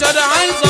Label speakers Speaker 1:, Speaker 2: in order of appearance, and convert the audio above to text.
Speaker 1: شرعا